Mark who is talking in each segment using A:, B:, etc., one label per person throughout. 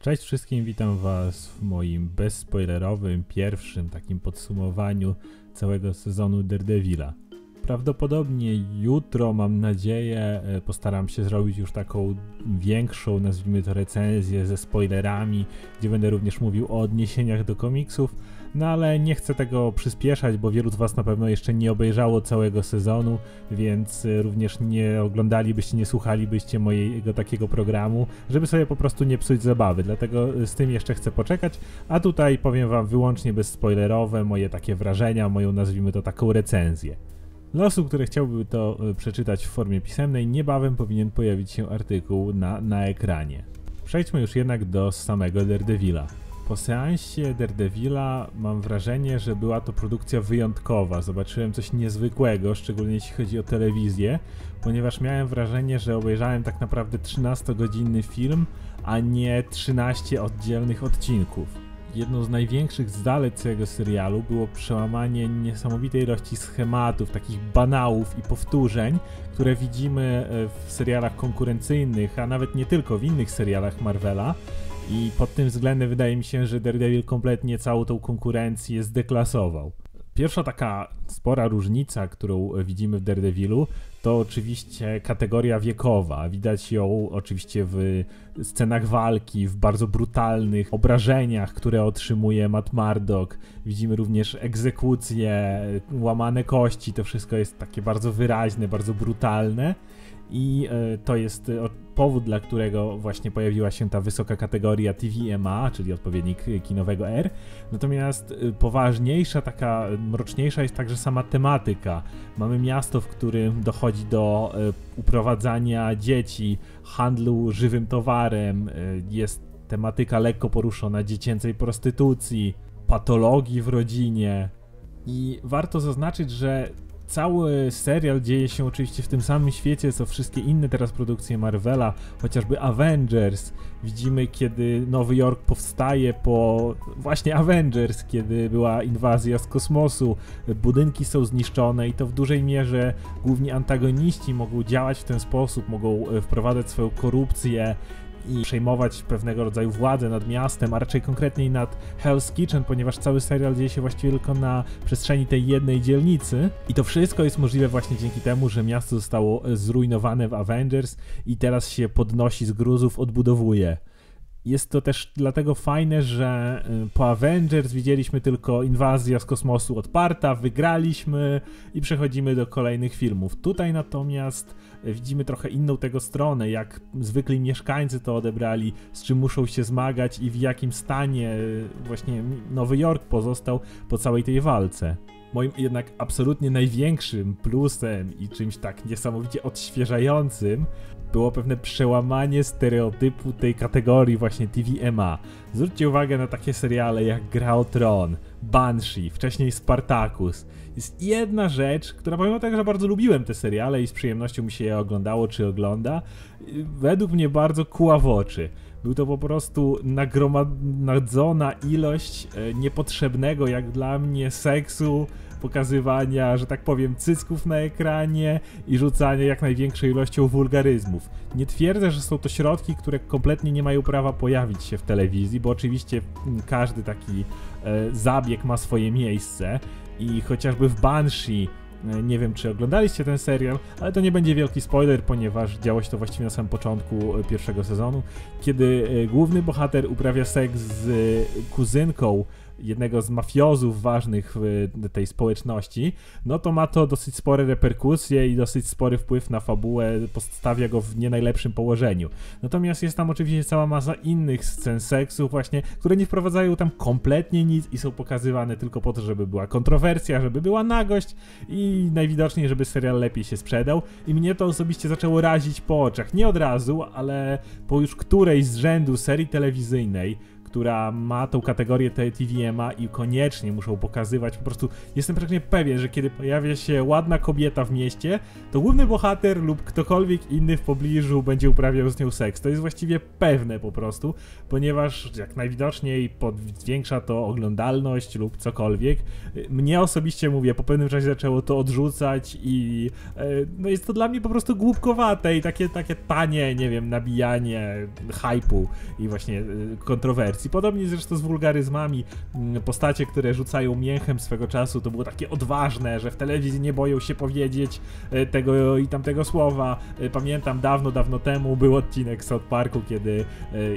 A: Cześć wszystkim, witam Was w moim bezspoilerowym, pierwszym takim podsumowaniu całego sezonu Daredevila. Prawdopodobnie jutro, mam nadzieję, e, postaram się zrobić już taką większą, nazwijmy to recenzję ze spoilerami, gdzie będę również mówił o odniesieniach do komiksów, no ale nie chcę tego przyspieszać, bo wielu z Was na pewno jeszcze nie obejrzało całego sezonu, więc e, również nie oglądalibyście, nie słuchalibyście mojego takiego programu, żeby sobie po prostu nie psuć zabawy. Dlatego e, z tym jeszcze chcę poczekać, a tutaj powiem Wam wyłącznie bezspoilerowe moje takie wrażenia, moją nazwijmy to taką recenzję. Dla osób, które chciałby to e, przeczytać w formie pisemnej, niebawem powinien pojawić się artykuł na, na ekranie. Przejdźmy już jednak do samego Daredevila. Po seansie Daredevila mam wrażenie, że była to produkcja wyjątkowa. Zobaczyłem coś niezwykłego, szczególnie jeśli chodzi o telewizję, ponieważ miałem wrażenie, że obejrzałem tak naprawdę 13-godzinny film, a nie 13 oddzielnych odcinków. Jedną z największych zalet całego serialu było przełamanie niesamowitej ilości schematów, takich banałów i powtórzeń, które widzimy e, w serialach konkurencyjnych, a nawet nie tylko w innych serialach Marvela. I pod tym względem wydaje mi się, że Daredevil kompletnie całą tą konkurencję zdeklasował. Pierwsza taka spora różnica, którą widzimy w Daredevilu, to oczywiście kategoria wiekowa. Widać ją oczywiście w scenach walki, w bardzo brutalnych obrażeniach, które otrzymuje Matt Murdock. Widzimy również egzekucje, łamane kości, to wszystko jest takie bardzo wyraźne, bardzo brutalne i e, to jest e, powód, dla którego właśnie pojawiła się ta wysoka kategoria TVMA, czyli odpowiednik kinowego R. Natomiast e, poważniejsza, taka mroczniejsza jest także sama tematyka. Mamy miasto, w którym dochodzi do uprowadzania dzieci, handlu żywym towarem, jest tematyka lekko poruszona dziecięcej prostytucji, patologii w rodzinie. I warto zaznaczyć, że cały serial dzieje się oczywiście w tym samym świecie, co wszystkie inne teraz produkcje Marvela, chociażby Avengers. Widzimy, kiedy Nowy Jork powstaje po właśnie Avengers, kiedy była inwazja z kosmosu, budynki są zniszczone i to w dużej mierze główni antagoniści mogą działać w ten sposób, mogą e, wprowadzać swoją korupcję i przejmować pewnego rodzaju władzę nad miastem, a raczej konkretniej nad Hell's Kitchen, ponieważ cały serial dzieje się właściwie tylko na przestrzeni tej jednej dzielnicy. I to wszystko jest możliwe właśnie dzięki temu, że miasto zostało zrujnowane w Avengers i teraz się podnosi z gruzów, odbudowuje. Jest to też dlatego fajne, że y, po Avengers widzieliśmy tylko inwazja z kosmosu odparta, wygraliśmy i przechodzimy do kolejnych filmów. Tutaj natomiast widzimy trochę inną tego stronę, jak zwykli mieszkańcy to odebrali, z czym muszą się zmagać i w jakim stanie właśnie Nowy Jork pozostał po całej tej walce. Moim jednak absolutnie największym plusem i czymś tak niesamowicie odświeżającym było pewne przełamanie stereotypu tej kategorii właśnie TVMA. Zwróćcie uwagę na takie seriale jak Gra o Tron, Banshee, wcześniej Spartacus. Jest jedna rzecz, która pomimo tego, że bardzo lubiłem te seriale i z przyjemnością mi się je oglądało czy ogląda, według mnie bardzo kuła w oczy. Był to po prostu nagromadzona ilość e, niepotrzebnego jak dla mnie seksu, pokazywania, że tak powiem, cycków na ekranie i rzucania jak największej ilością wulgaryzmów. Nie twierdzę, że są to środki, które kompletnie nie mają prawa pojawić się w telewizji, bo oczywiście każdy taki e, zabieg ma swoje miejsce i chociażby w Banshee e, nie wiem, czy oglądaliście ten serial, ale to nie będzie wielki spoiler, ponieważ działo się to właściwie na samym początku e, pierwszego sezonu, kiedy e, główny bohater uprawia seks z kuzynką jednego z mafiozów ważnych w tej społeczności, no to ma to dosyć spore reperkusje i dosyć spory wpływ na fabułę, postawia go w nie najlepszym położeniu. Natomiast jest tam oczywiście cała masa innych scen seksu właśnie, które nie wprowadzają tam kompletnie nic i są pokazywane tylko po to, żeby była kontrowersja, żeby była nagość i najwidoczniej, żeby serial lepiej się sprzedał i mnie to osobiście zaczęło razić po oczach. Nie od razu, ale po już którejś z rzędu serii telewizyjnej, która ma tą kategorię TVMA i koniecznie muszą pokazywać, po prostu jestem praktycznie pewien, że kiedy pojawia się ładna kobieta w mieście, to główny bohater lub ktokolwiek inny w pobliżu będzie uprawiał z nią seks. To jest właściwie pewne po prostu, ponieważ jak najwidoczniej zwiększa to oglądalność lub cokolwiek. Mnie osobiście mówię, po pewnym czasie zaczęło to odrzucać i e, no jest to dla mnie po prostu głupkowate i takie, takie tanie, nie wiem, nabijanie hypu i właśnie e, Podobnie zresztą z wulgaryzmami. Mm, postacie, które rzucają mięchem swego czasu, to było takie odważne, że w telewizji nie boją się powiedzieć e, tego i tamtego słowa. Pamiętam dawno, dawno temu był odcinek South Parku, kiedy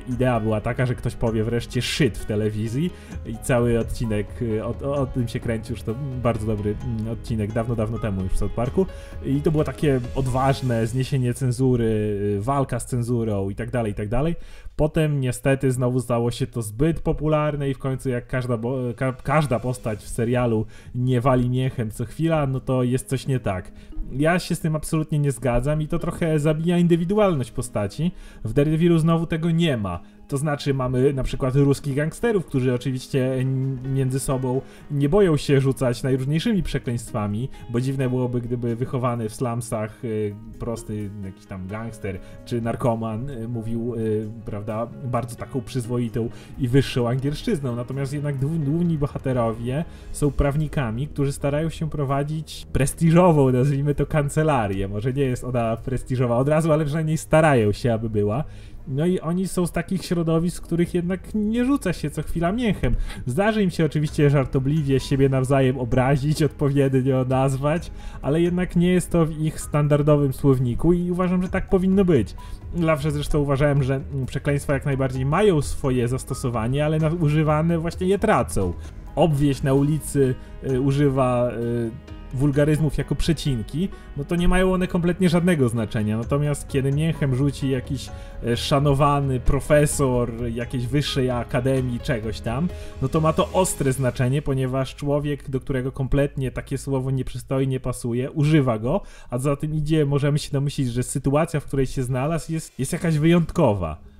A: idea była taka, że ktoś powie wreszcie shit w telewizji i cały odcinek o, o, tym się kręci już to bardzo dobry mm, odcinek dawno, dawno temu już w South Parku i to było takie odważne zniesienie cenzury, walka z cenzurą i tak dalej, i tak dalej. Potem niestety znowu stało się to zbyt popularne i w końcu jak każda, ka każda postać w serialu nie wali miechem co chwila, no to jest coś nie tak. Ja się z tym absolutnie nie zgadzam i to trochę zabija indywidualność postaci. W Daredevilu znowu tego nie ma. To znaczy mamy na przykład ruskich gangsterów, którzy oczywiście między sobą nie boją się rzucać najróżniejszymi przekleństwami, bo dziwne byłoby, gdyby wychowany w slumsach y, prosty jakiś tam gangster czy narkoman y, mówił, y, prawda, bardzo taką przyzwoitą i wyższą angielszczyzną. Natomiast jednak główni bohaterowie są prawnikami, którzy starają się prowadzić prestiżową, nazwijmy to, kancelarię. Może nie jest ona prestiżowa od razu, ale przynajmniej starają się, aby była. No i oni są z takich środowisk, w których jednak nie rzuca się co chwila mięchem. Zdarzy im się oczywiście żartobliwie siebie nawzajem obrazić, odpowiednio nazwać, ale jednak nie jest to w ich standardowym słowniku i uważam, że tak powinno być. Zawsze zresztą uważałem, że przekleństwa jak najbardziej mają swoje zastosowanie, ale używane właśnie je tracą. Obwieść na ulicy y, używa y, wulgaryzmów jako przecinki, no to nie mają one kompletnie żadnego znaczenia. Natomiast kiedy mięchem rzuci jakiś e, szanowany profesor jakiejś wyższej akademii czegoś tam, no to ma to ostre znaczenie, ponieważ człowiek, do którego kompletnie takie słowo nie przystoi, nie pasuje, używa go, a za tym idzie, możemy się domyślić, że sytuacja, w której się znalazł, jest, jest jakaś wyjątkowa.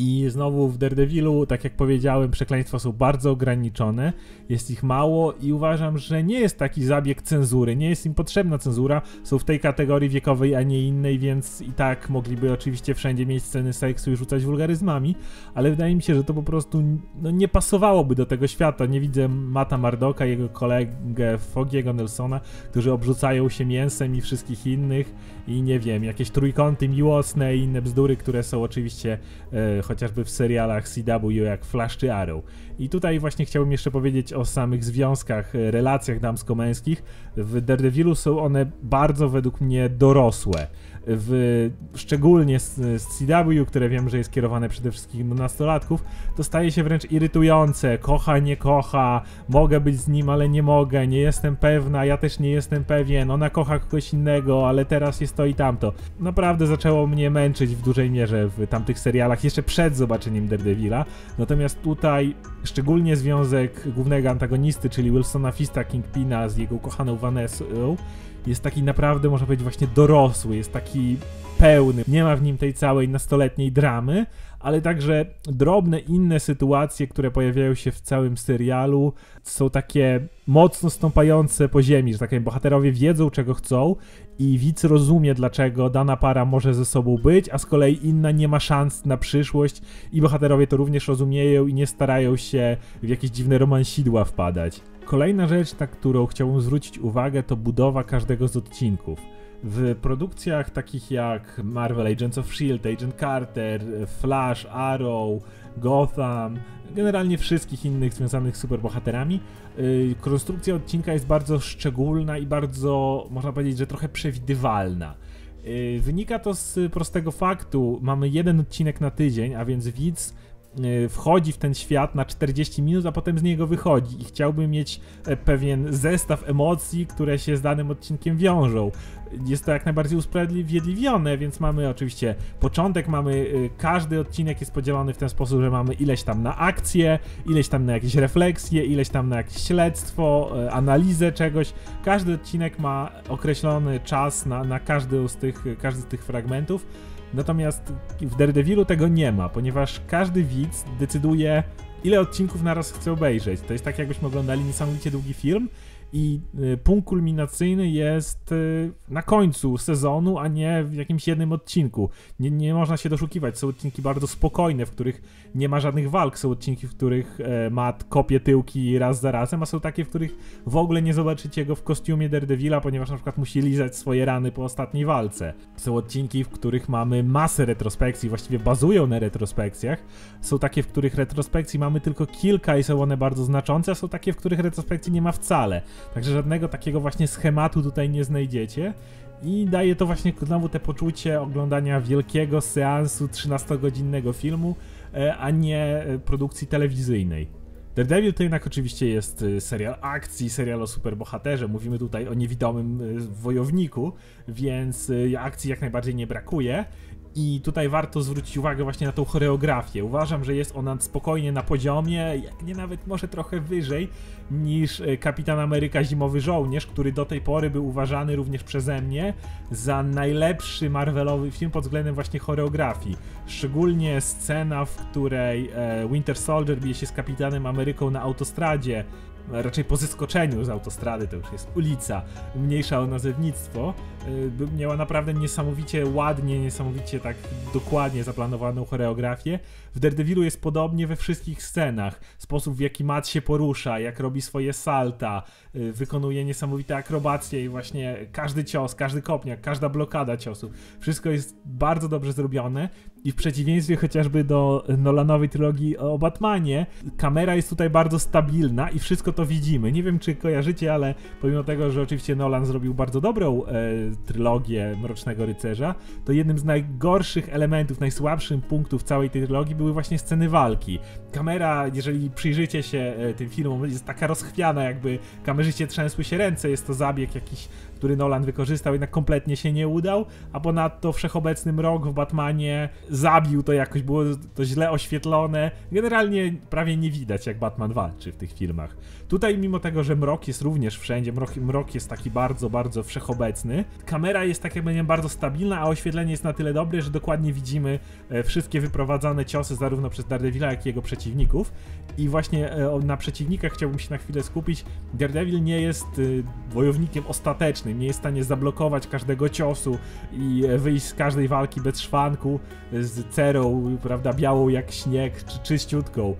A: I znowu w Daredevilu, tak jak powiedziałem, przekleństwa są bardzo ograniczone, jest ich mało i uważam, że nie jest taki zabieg cenzury, nie jest im potrzebna cenzura, są w tej kategorii wiekowej, a nie innej, więc i tak mogliby oczywiście wszędzie mieć sceny seksu i rzucać wulgaryzmami, ale wydaje mi się, że to po prostu no, nie pasowałoby do tego świata. Nie widzę Mata Mardoka, jego kolegę Fogiego Nelsona, którzy obrzucają się mięsem i wszystkich innych i nie wiem, jakieś trójkąty miłosne i inne bzdury, które są oczywiście e, chociażby w serialach CW jak Flash czy Arrow. I tutaj właśnie chciałbym jeszcze powiedzieć o samych związkach, e, relacjach damsko-męskich. W Daredevilu są one bardzo według mnie dorosłe w, szczególnie z, z CW, które wiem, że jest kierowane przede wszystkim do nastolatków, to staje się wręcz irytujące. Kocha, nie kocha, mogę być z nim, ale nie mogę, nie jestem pewna, ja też nie jestem pewien, ona kocha kogoś innego, ale teraz jest to i tamto. Naprawdę zaczęło mnie męczyć w dużej mierze w tamtych serialach, jeszcze przed zobaczeniem Daredevila. Natomiast tutaj szczególnie związek głównego antagonisty, czyli Wilsona Fista Kingpina z jego ukochaną Vanessą, jest taki naprawdę, można powiedzieć, właśnie dorosły, jest taki pełny. Nie ma w nim tej całej nastoletniej dramy, ale także drobne inne sytuacje, które pojawiają się w całym serialu, są takie mocno stąpające po ziemi, że tak bohaterowie wiedzą czego chcą i widz rozumie dlaczego dana para może ze sobą być, a z kolei inna nie ma szans na przyszłość i bohaterowie to również rozumieją i nie starają się w jakieś dziwne romansidła wpadać. Kolejna rzecz, na którą chciałbym zwrócić uwagę, to budowa każdego z odcinków. W produkcjach takich jak Marvel Agents of S.H.I.E.L.D., Agent Carter, Flash, Arrow, Gotham, generalnie wszystkich innych związanych z superbohaterami, yy, konstrukcja odcinka jest bardzo szczególna i bardzo, można powiedzieć, że trochę przewidywalna. Yy, wynika to z prostego faktu, mamy jeden odcinek na tydzień, a więc widz Y, wchodzi w ten świat na 40 minut, a potem z niego wychodzi i chciałby mieć e, pewien zestaw emocji, które się z danym odcinkiem wiążą. Jest to jak najbardziej usprawiedliwione, więc mamy oczywiście początek, mamy y, każdy odcinek jest podzielony w ten sposób, że mamy ileś tam na akcję, ileś tam na jakieś refleksje, ileś tam na jakieś śledztwo, e, analizę czegoś. Każdy odcinek ma określony czas na, na każdy z tych, każdy z tych fragmentów Natomiast w Daredevilu tego nie ma, ponieważ każdy widz decyduje, ile odcinków naraz chce obejrzeć. To jest tak, jakbyśmy oglądali niesamowicie długi film i y, punkt kulminacyjny jest y, na końcu sezonu, a nie w jakimś jednym odcinku. Nie, nie można się doszukiwać. Są odcinki bardzo spokojne, w których nie ma żadnych walk. Są odcinki, w których e, Matt kopie tyłki raz za razem, a są takie, w których w ogóle nie zobaczycie go w kostiumie Daredevila, ponieważ na przykład musi lizać swoje rany po ostatniej walce. Są odcinki, w których mamy masę retrospekcji, właściwie bazują na retrospekcjach. Są takie, w których retrospekcji mamy tylko kilka i są one bardzo znaczące, a są takie, w których retrospekcji nie ma wcale. Także żadnego takiego właśnie schematu tutaj nie znajdziecie. I daje to właśnie znowu te poczucie oglądania wielkiego seansu 13-godzinnego filmu, e, a nie e, produkcji telewizyjnej. Daredevil to jednak oczywiście jest e, serial akcji, serial o superbohaterze. Mówimy tutaj o niewidomym wojowniku, więc akcji jak najbardziej nie brakuje. I tutaj warto zwrócić uwagę właśnie na tą choreografię. Uważam, że jest ona spokojnie na poziomie, jak nie nawet może trochę wyżej niż e, Kapitan Ameryka Zimowy Żołnierz, który do tej pory był uważany również przeze mnie za najlepszy Marvelowy film pod względem właśnie choreografii. Szczególnie scena, w której e, Winter Soldier bije się z Kapitanem Ameryką na autostradzie raczej po zeskoczeniu z autostrady, to już jest ulica, mniejsza o nazewnictwo, y, miała naprawdę niesamowicie ładnie, niesamowicie tak dokładnie zaplanowaną choreografię. W Daredevilu jest podobnie we wszystkich scenach. Sposób w jaki Matt się porusza, jak robi swoje salta, y, wykonuje niesamowite akrobacje i właśnie każdy cios, każdy kopniak, każda blokada ciosu, wszystko jest bardzo dobrze zrobione i w przeciwieństwie chociażby do Nolanowej trylogii o Batmanie, kamera jest tutaj bardzo stabilna i wszystko to widzimy. Nie wiem, czy kojarzycie, ale pomimo tego, że oczywiście Nolan zrobił bardzo dobrą e, trylogię Mrocznego Rycerza, to jednym z najgorszych elementów, najsłabszych punktów całej tej trylogii były właśnie sceny walki. Kamera, jeżeli przyjrzycie się e, tym filmom, jest taka rozchwiana, jakby kamerzycie trzęsły się ręce, jest to zabieg jakiś który Nolan wykorzystał, jednak kompletnie się nie udał, a ponadto wszechobecny mrok w Batmanie zabił to jakoś, było to źle oświetlone. Generalnie prawie nie widać, jak Batman walczy w tych filmach. Tutaj, mimo tego, że mrok jest również wszędzie, mrok, mrok jest taki bardzo, bardzo wszechobecny, kamera jest, tak jak powiedziałem, bardzo stabilna, a oświetlenie jest na tyle dobre, że dokładnie widzimy e, wszystkie wyprowadzane ciosy zarówno przez Daredevila, jak i jego przeciwników. I właśnie e, na przeciwnikach chciałbym się na chwilę skupić. Daredevil nie jest e, wojownikiem ostatecznym, nie jest w stanie zablokować każdego ciosu i wyjść z każdej walki bez szwanku, z cerą, prawda, białą jak śnieg, czy czyściutką.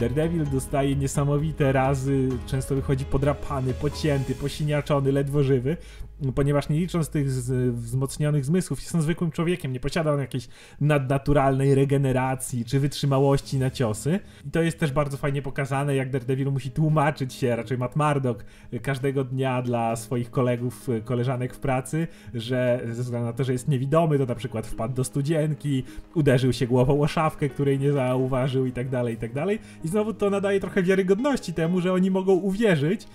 A: Daredevil dostaje niesamowite razy często wychodzi podrapany, pocięty, posiniaczony, ledwo żywy, ponieważ nie licząc tych wzmocnionych zmysłów, jest on zwykłym człowiekiem, nie posiada on jakiejś nadnaturalnej regeneracji czy wytrzymałości na ciosy. I to jest też bardzo fajnie pokazane, jak Daredevil musi tłumaczyć się, raczej Matt Murdock, każdego dnia dla swoich kolegów, koleżanek w pracy, że ze względu na to, że jest niewidomy, to na przykład wpadł do studzienki, uderzył się głową o szafkę, której nie zauważył i tak dalej, i tak dalej. I znowu to nadaje trochę wiarygodności temu, że oni mogą uwierzyć,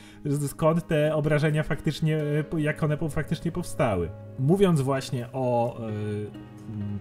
A: skąd te obrażenia faktycznie, jak one faktycznie powstały. Mówiąc właśnie o y,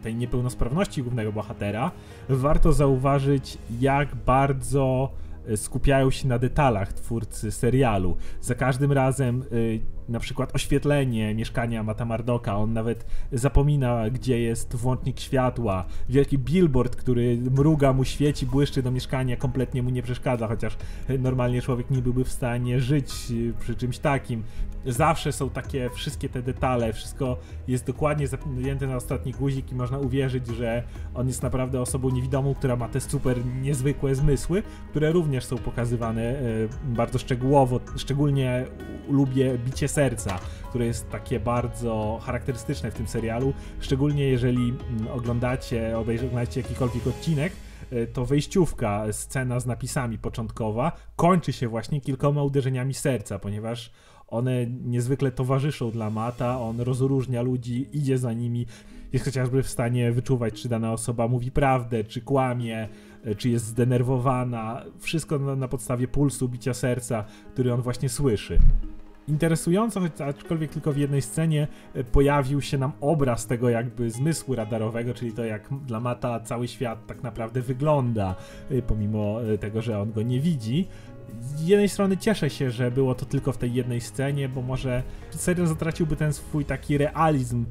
A: tej niepełnosprawności głównego bohatera, warto zauważyć, jak bardzo e, skupiają się na detalach twórcy serialu. Za każdym razem y, na przykład oświetlenie mieszkania Mata Mardoka, on nawet zapomina, gdzie jest włącznik światła, wielki billboard, który mruga mu, świeci, błyszczy do mieszkania, kompletnie mu nie przeszkadza, chociaż normalnie człowiek nie byłby w stanie żyć przy czymś takim. Zawsze są takie wszystkie te detale, wszystko jest dokładnie zapięte na ostatni guzik i można uwierzyć, że on jest naprawdę osobą niewidomą, która ma te super niezwykłe zmysły, które również są pokazywane e, bardzo szczegółowo, szczególnie lubię bicie serca, które jest takie bardzo charakterystyczne w tym serialu, szczególnie jeżeli mm, oglądacie, obejrzycie jakikolwiek odcinek, e, to wejściówka, scena z napisami początkowa kończy się właśnie kilkoma uderzeniami serca, ponieważ one niezwykle towarzyszą dla Mata, on rozróżnia ludzi, idzie za nimi, jest chociażby w stanie wyczuwać, czy dana osoba mówi prawdę, czy kłamie, e, czy jest zdenerwowana. Wszystko na, na podstawie pulsu, bicia serca, który on właśnie słyszy. Interesująco, choć aczkolwiek tylko w jednej scenie e, pojawił się nam obraz tego jakby zmysłu radarowego, czyli to jak dla Mata cały świat tak naprawdę wygląda, e, pomimo e, tego, że on go nie widzi. z jednej strony cieszę się, że było to tylko w tej jednej scenie, bo może serial zatraciłby ten swój taki realizm,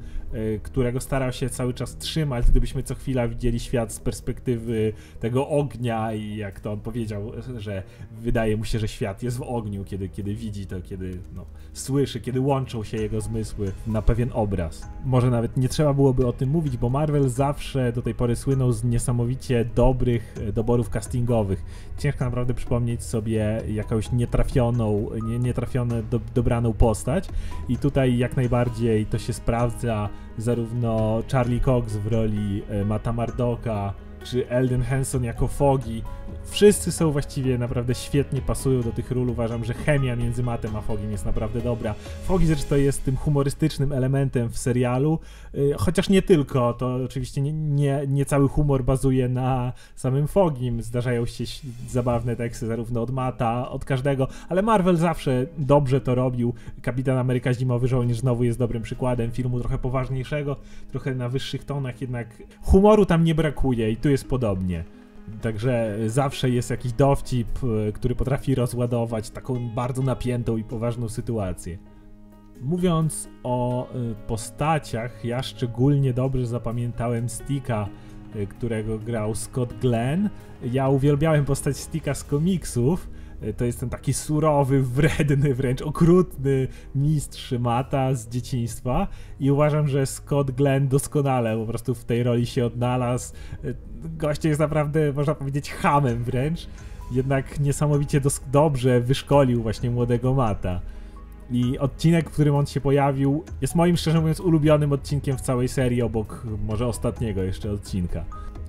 A: którego starał się cały czas trzymać, gdybyśmy co chwila widzieli świat z perspektywy tego ognia i jak to on powiedział, że wydaje mu się, że świat jest w ogniu, kiedy, kiedy widzi to, kiedy no, słyszy, kiedy łączą się jego zmysły na pewien obraz. Może nawet nie trzeba byłoby o tym mówić, bo Marvel zawsze do tej pory słynął z niesamowicie dobrych e, doborów castingowych. Ciężko naprawdę przypomnieć sobie jakąś nietrafioną, nie, nietrafione, do, dobraną postać i tutaj jak najbardziej to się sprawdza zarówno Charlie Cox w roli e, Mata Mardoka, czy Elden Henson jako Fogi. Wszyscy są właściwie naprawdę świetnie pasują do tych ról. Uważam, że chemia między Matem a Fogiem jest naprawdę dobra. Fogi zresztą jest tym humorystycznym elementem w serialu, y, chociaż nie tylko. To oczywiście nie, nie, nie cały humor bazuje na samym Fogim. Zdarzają się zabawne teksty zarówno od Mata, od każdego, ale Marvel zawsze dobrze to robił. Kapitan Ameryka Zimowy Żołnierz znowu jest dobrym przykładem filmu trochę poważniejszego, trochę na wyższych tonach, jednak humoru tam nie brakuje i tu jest podobnie. Także zawsze jest jakiś dowcip, e, który potrafi rozładować taką bardzo napiętą i poważną sytuację. Mówiąc o e, postaciach, ja szczególnie dobrze zapamiętałem Sticka, e, którego grał Scott Glenn. Ja uwielbiałem postać Sticka z komiksów to jest ten taki surowy, wredny, wręcz okrutny mistrz mata z dzieciństwa i uważam, że Scott Glenn doskonale po prostu w tej roli się odnalazł. E, goście jest naprawdę, można powiedzieć, hamem wręcz, jednak niesamowicie dobrze wyszkolił właśnie młodego mata. I odcinek, w którym on się pojawił, jest moim szczerze mówiąc ulubionym odcinkiem w całej serii, obok może ostatniego jeszcze odcinka.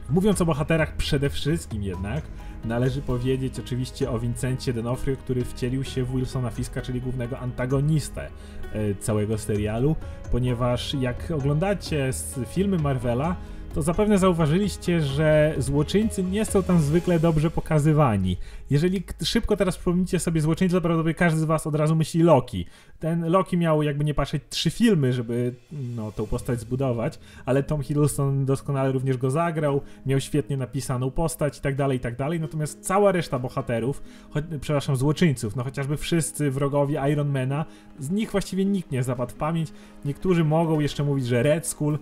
A: Mówiąc o bohaterach przede wszystkim jednak, Należy powiedzieć oczywiście o Vincencie D'Onofrio, który wcielił się w Wilsona Fiska, czyli głównego antagonistę e, całego serialu, ponieważ jak oglądacie filmy Marvela, to zapewne zauważyliście, że złoczyńcy nie są tam zwykle dobrze pokazywani. Jeżeli szybko teraz przypomnicie sobie złoczyńcę, prawdopodobnie każdy z was od razu myśli Loki. Ten Loki miał, jakby nie patrzeć, trzy filmy, żeby no, tą postać zbudować, ale Tom Hiddleston doskonale również go zagrał, miał świetnie napisaną postać i tak dalej, i tak dalej. Natomiast cała reszta bohaterów, choć, przepraszam, złoczyńców, no chociażby wszyscy wrogowie Ironmana, z nich właściwie nikt nie zapadł w pamięć. Niektórzy mogą jeszcze mówić, że Red Skull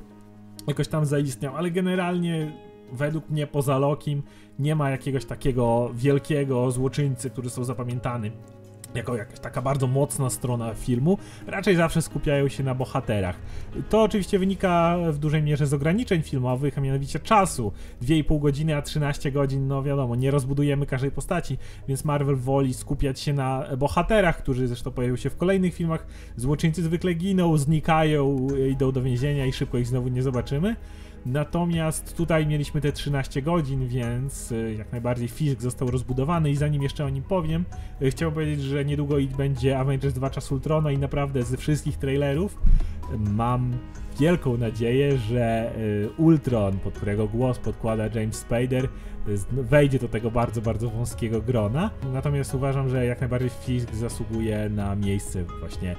A: jakoś tam zaistniał, ale generalnie według mnie poza Lokim nie ma jakiegoś takiego wielkiego złoczyńcy, który są zapamiętany jako jakaś taka bardzo mocna strona filmu, raczej zawsze skupiają się na bohaterach. To oczywiście wynika w dużej mierze z ograniczeń filmowych, a mianowicie czasu. 2,5 godziny, a 13 godzin, no wiadomo, nie rozbudujemy każdej postaci, więc Marvel woli skupiać się na bohaterach, którzy zresztą pojawią się w kolejnych filmach. Złoczyńcy zwykle giną, znikają, idą do więzienia i szybko ich znowu nie zobaczymy. Natomiast tutaj mieliśmy te 13 godzin, więc y, jak najbardziej Fisk został rozbudowany i zanim jeszcze o nim powiem, y, chciałbym powiedzieć, że niedługo będzie Avengers 2 Czas Ultrona i naprawdę ze wszystkich trailerów y, mam wielką nadzieję, że Ultron, pod którego głos podkłada James Spader, wejdzie do tego bardzo, bardzo wąskiego grona. Natomiast uważam, że jak najbardziej Fisk zasługuje na miejsce właśnie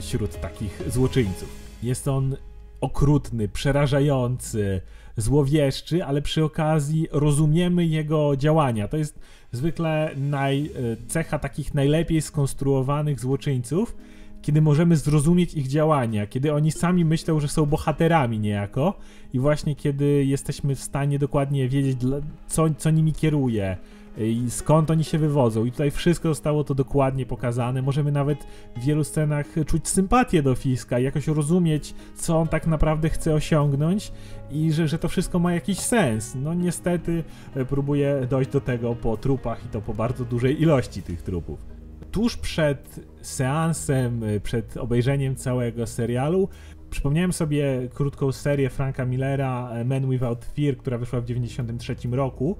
A: wśród takich złoczyńców. Jest on okrutny, przerażający, złowieszczy, ale przy okazji rozumiemy jego działania. To jest zwykle naj, e, cecha takich najlepiej skonstruowanych złoczyńców, kiedy możemy zrozumieć ich działania, kiedy oni sami myślą, że są bohaterami niejako i właśnie kiedy jesteśmy w stanie dokładnie wiedzieć, co, co nimi kieruje, i skąd oni się wywodzą. I tutaj wszystko zostało to dokładnie pokazane. Możemy nawet w wielu scenach czuć sympatię do Fiska, jakoś rozumieć, co on tak naprawdę chce osiągnąć i że, że to wszystko ma jakiś sens. No niestety e, próbuję dojść do tego po trupach i to po bardzo dużej ilości tych trupów. Tuż przed seansem, e, przed obejrzeniem całego serialu, przypomniałem sobie krótką serię Franka Millera e, Men Without Fear, która wyszła w 1993 roku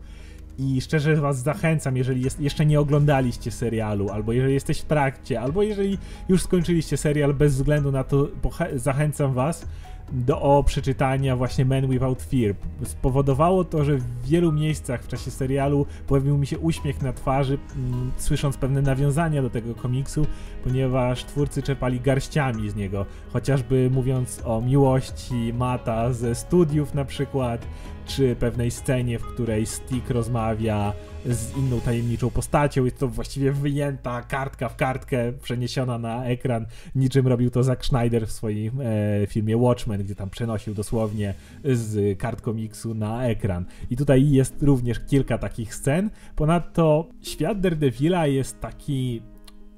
A: i szczerze was zachęcam, jeżeli jest, jeszcze nie oglądaliście serialu, albo jeżeli jesteś w trakcie, albo jeżeli już skończyliście serial, bez względu na to zachęcam was, do o przeczytania właśnie Men Without Fear. Spowodowało to, że w wielu miejscach w czasie serialu pojawił mi się uśmiech na twarzy, mm, słysząc pewne nawiązania do tego komiksu, ponieważ twórcy czerpali garściami z niego, chociażby mówiąc o miłości Mata ze studiów na przykład, czy pewnej scenie, w której Stick rozmawia z inną tajemniczą postacią. Jest to właściwie wyjęta kartka w kartkę, przeniesiona na ekran, niczym robił to Zack Schneider w swoim e, filmie Watchmen, gdzie tam przenosił dosłownie z kart komiksu na ekran. I tutaj jest również kilka takich scen. Ponadto świat Daredevila jest taki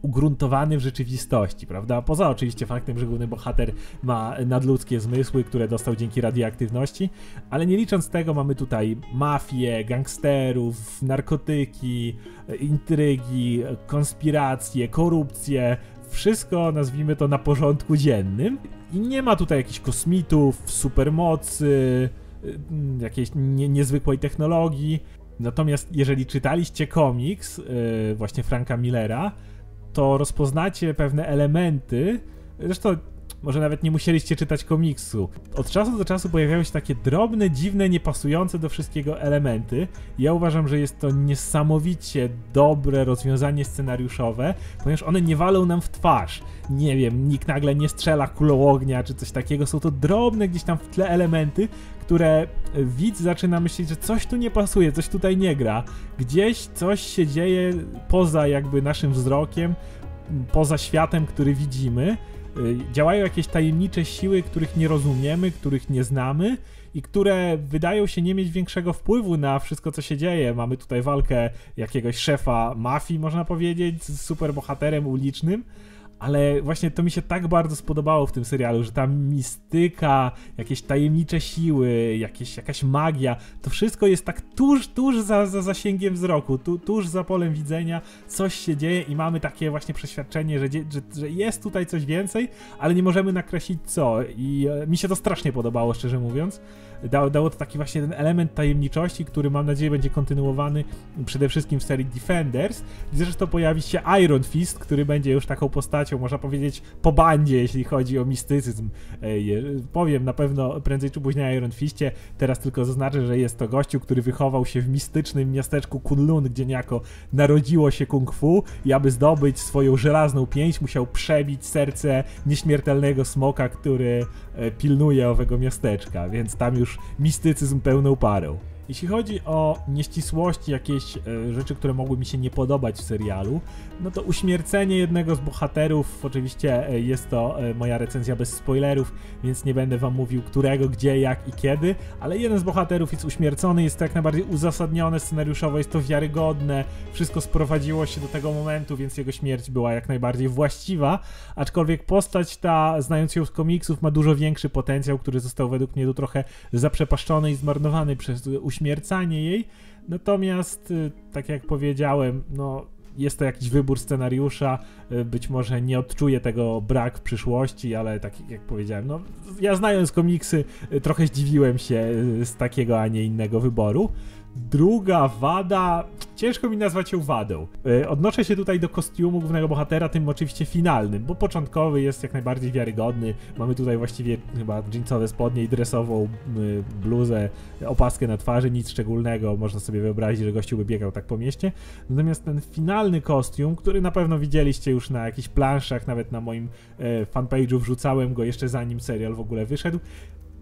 A: ugruntowany w rzeczywistości, prawda? Poza oczywiście faktem, że główny bohater ma nadludzkie zmysły, które dostał dzięki radioaktywności, ale nie licząc tego mamy tutaj mafię, gangsterów, narkotyki, intrygi, konspiracje, korupcję, wszystko nazwijmy to na porządku dziennym i nie ma tutaj jakichś kosmitów, supermocy, mm, jakiejś nie, niezwykłej technologii. Natomiast jeżeli czytaliście komiks yy, właśnie Franka Millera, to rozpoznacie pewne elementy. Zresztą może nawet nie musieliście czytać komiksu. Od czasu do czasu pojawiają się takie drobne, dziwne, niepasujące do wszystkiego elementy. Ja uważam, że jest to niesamowicie dobre rozwiązanie scenariuszowe, ponieważ one nie walą nam w twarz. Nie wiem, nikt nagle nie strzela kulą ognia czy coś takiego. Są to drobne gdzieś tam w tle elementy, które widz zaczyna myśleć, że coś tu nie pasuje, coś tutaj nie gra. Gdzieś coś się dzieje poza jakby naszym wzrokiem, poza światem, który widzimy. Y, działają jakieś tajemnicze siły, których nie rozumiemy, których nie znamy i które wydają się nie mieć większego wpływu na wszystko, co się dzieje. Mamy tutaj walkę jakiegoś szefa mafii, można powiedzieć, z superbohaterem ulicznym ale właśnie to mi się tak bardzo spodobało w tym serialu, że ta mistyka, jakieś tajemnicze siły, jakieś, jakaś magia, to wszystko jest tak tuż, tuż za, za zasięgiem wzroku, tu, tuż za polem widzenia, coś się dzieje i mamy takie właśnie przeświadczenie, że, że, że jest tutaj coś więcej, ale nie możemy nakreślić co i e, mi się to strasznie podobało, szczerze mówiąc. Dało, dało to taki właśnie ten element tajemniczości, który mam nadzieję będzie kontynuowany przede wszystkim w serii Defenders, zresztą pojawi się Iron Fist, który będzie już taką postacią, można powiedzieć, po bandzie, jeśli chodzi o mistycyzm. Powiem na pewno prędzej czy później Iron Fistie, teraz tylko zaznaczę, że jest to gościu, który wychował się w mistycznym miasteczku Kunlun, gdzie niejako narodziło się kung fu i aby zdobyć swoją żelazną pięść, musiał przebić serce nieśmiertelnego smoka, który e, pilnuje owego miasteczka, więc tam już mistycyzm pełną parą. Jeśli chodzi o nieścisłości, jakieś e, rzeczy, które mogły mi się nie podobać w serialu, no to uśmiercenie jednego z bohaterów, oczywiście e, jest to e, moja recenzja bez spoilerów, więc nie będę wam mówił którego, gdzie, jak i kiedy, ale jeden z bohaterów jest uśmiercony, jest to jak najbardziej uzasadnione scenariuszowo, jest to wiarygodne, wszystko sprowadziło się do tego momentu, więc jego śmierć była jak najbardziej właściwa, aczkolwiek postać ta, znając ją z komiksów, ma dużo większy potencjał, który został według mnie tu trochę zaprzepaszczony i zmarnowany przez uśmiercanie jej, natomiast, y, tak jak powiedziałem, no jest to jakiś wybór scenariusza, y, być może nie odczuję tego brak w przyszłości, ale tak jak powiedziałem, no ja znając komiksy y, trochę zdziwiłem się z takiego, a nie innego wyboru. Druga wada, ciężko mi nazwać ją wadą. E, odnoszę się tutaj do kostiumu głównego bohatera, tym oczywiście finalnym, bo początkowy jest jak najbardziej wiarygodny. Mamy tutaj właściwie chyba jeansowe spodnie i dresową bluzę, opaskę na twarzy, nic szczególnego. Można sobie wyobrazić, że gościu by biegał tak po mieście. Natomiast ten finalny kostium, który na pewno widzieliście już na jakichś planszach, nawet na moim e, fanpage'u wrzucałem go jeszcze zanim serial w ogóle wyszedł,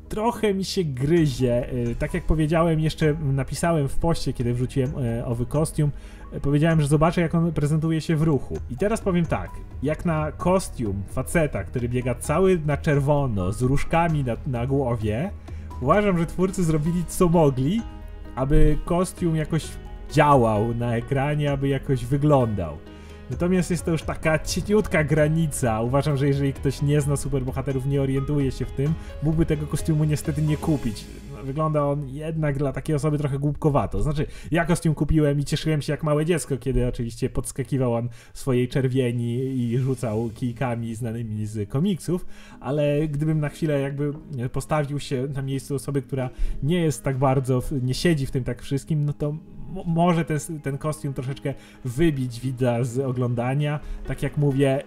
A: trochę mi się gryzie. Y, tak jak powiedziałem, jeszcze napisałem w poście, kiedy wrzuciłem y, owy kostium, y, powiedziałem, że zobaczę, jak on prezentuje się w ruchu. I teraz powiem tak, jak na kostium faceta, który biega cały na czerwono, z różkami na, na głowie, uważam, że twórcy zrobili co mogli, aby kostium jakoś działał na ekranie, aby jakoś wyglądał. Natomiast jest to już taka cieniutka granica. Uważam, że jeżeli ktoś nie zna superbohaterów, nie orientuje się w tym, mógłby tego kostiumu niestety nie kupić. No, wygląda on jednak dla takiej osoby trochę głupkowato. Znaczy, ja kostium kupiłem i cieszyłem się jak małe dziecko, kiedy oczywiście podskakiwał on swojej czerwieni i rzucał kijkami znanymi z komiksów, ale gdybym na chwilę jakby postawił się na miejscu osoby, która nie jest tak bardzo, nie siedzi w tym tak wszystkim, no to może ten, ten kostium troszeczkę wybić widza z oglądania. Tak jak mówię,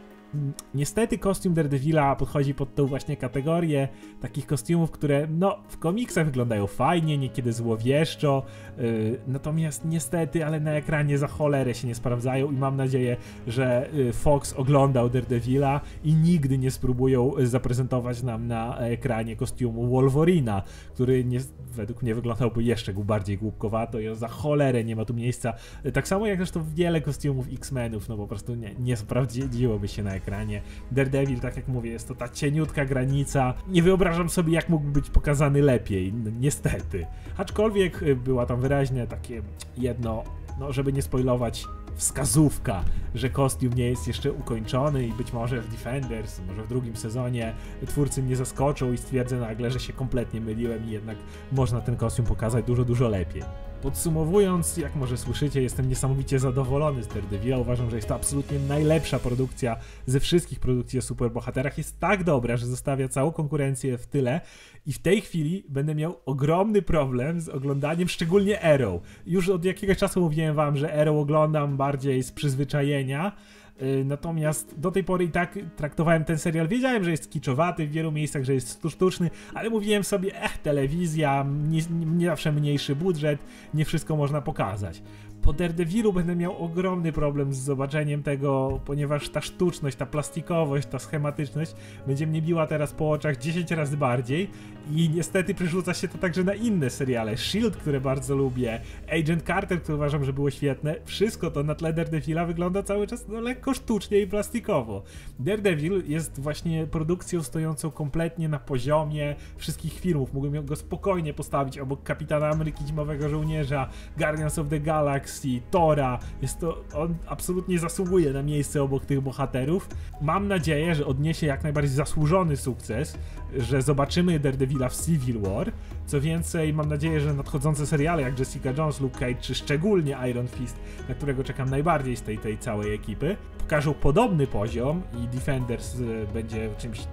A: Niestety kostium Daredevila podchodzi pod tą właśnie kategorię takich kostiumów, które no w komiksach wyglądają fajnie, niekiedy złowieszczo, yy, natomiast niestety, ale na ekranie za cholerę się nie sprawdzają i mam nadzieję, że yy, Fox oglądał Daredevila i nigdy nie spróbują zaprezentować nam na ekranie kostiumu Wolverina, który nie, według mnie wyglądałby jeszcze bardziej głupkowato i on za cholerę nie ma tu miejsca. Tak samo jak zresztą wiele kostiumów X-Menów, no po prostu nie, nie sprawdziłoby się na ekranie. Daredevil, tak jak mówię, jest to ta cieniutka granica. Nie wyobrażam sobie, jak mógł być pokazany lepiej, niestety. Aczkolwiek y, była tam wyraźnie takie jedno, no żeby nie spoilować, wskazówka, że kostium nie jest jeszcze ukończony i być może w Defenders, może w drugim sezonie twórcy mnie zaskoczą i stwierdzę nagle, że się kompletnie myliłem i jednak można ten kostium pokazać dużo, dużo lepiej. Podsumowując, jak może słyszycie, jestem niesamowicie zadowolony z Daredevila. Uważam, że jest to absolutnie najlepsza produkcja ze wszystkich produkcji o superbohaterach. Jest tak dobra, że zostawia całą konkurencję w tyle i w tej chwili będę miał ogromny problem z oglądaniem szczególnie Arrow. Już od jakiegoś czasu mówiłem wam, że Arrow oglądam bardziej z przyzwyczajenia, Natomiast do tej pory i tak traktowałem ten serial. Wiedziałem, że jest kiczowaty w wielu miejscach, że jest sztuczny, ale mówiłem sobie, eh, telewizja, nie, nie zawsze mniejszy budżet, nie wszystko można pokazać. Po Daredevilu będę miał ogromny problem z zobaczeniem tego, ponieważ ta sztuczność, ta plastikowość, ta schematyczność będzie mnie biła teraz po oczach 10 razy bardziej i niestety przerzuca się to także na inne seriale. Shield, które bardzo lubię, Agent Carter, które uważam, że było świetne. Wszystko to na tle Daredevila wygląda cały czas no, lekko sztucznie i plastikowo. Daredevil jest właśnie produkcją stojącą kompletnie na poziomie wszystkich filmów. Mógłbym go spokojnie postawić obok Kapitana Ameryki Zimowego Żołnierza, Guardians of the Galaxy, Tora. Jest to, on absolutnie zasługuje na miejsce obok tych bohaterów. Mam nadzieję, że odniesie jak najbardziej zasłużony sukces, że zobaczymy Daredevila w Civil War. Co więcej, mam nadzieję, że nadchodzące seriale jak Jessica Jones, Luke Cage, czy szczególnie Iron Fist, na którego czekam najbardziej z tej, tej całej ekipy, pokażą podobny poziom i Defenders y, będzie czymś y,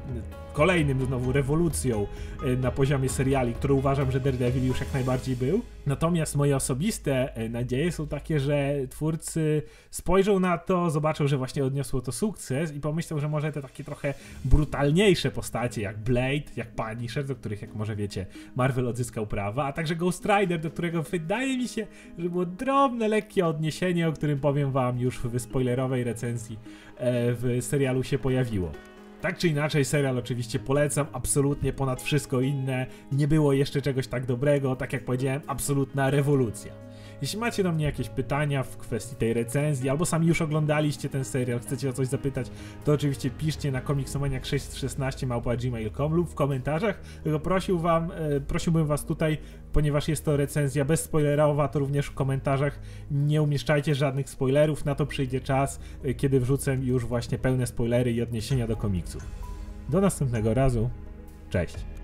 A: kolejnym znowu rewolucją y, na poziomie seriali, który uważam, że Daredevil już jak najbardziej był. Natomiast moje osobiste nadzieje są takie, że twórcy spojrzą na to, zobaczą, że właśnie odniosło to sukces i pomyślą, że może te takie trochę brutalniejsze postacie jak Blade, jak Punisher, do których jak może wiecie Marvel odzyskał prawa, a także Ghost Rider, do którego wydaje mi się, że było drobne, lekkie odniesienie, o którym powiem wam już w spoilerowej recenzji e, w serialu się pojawiło. Tak czy inaczej, serial oczywiście polecam, absolutnie ponad wszystko inne. Nie było jeszcze czegoś tak dobrego, tak jak powiedziałem, absolutna rewolucja. Jeśli macie do mnie jakieś pytania w kwestii tej recenzji, albo sami już oglądaliście ten serial, chcecie o coś zapytać, to oczywiście piszcie na komiksomaniak616 lub w komentarzach. Prosił wam, e, prosiłbym was tutaj, ponieważ jest to recenzja bezspoilerowa, to również w komentarzach nie umieszczajcie żadnych spoilerów, na to przyjdzie czas, e, kiedy wrzucę już właśnie pełne spoilery i odniesienia do komiksów. Do następnego razu, cześć!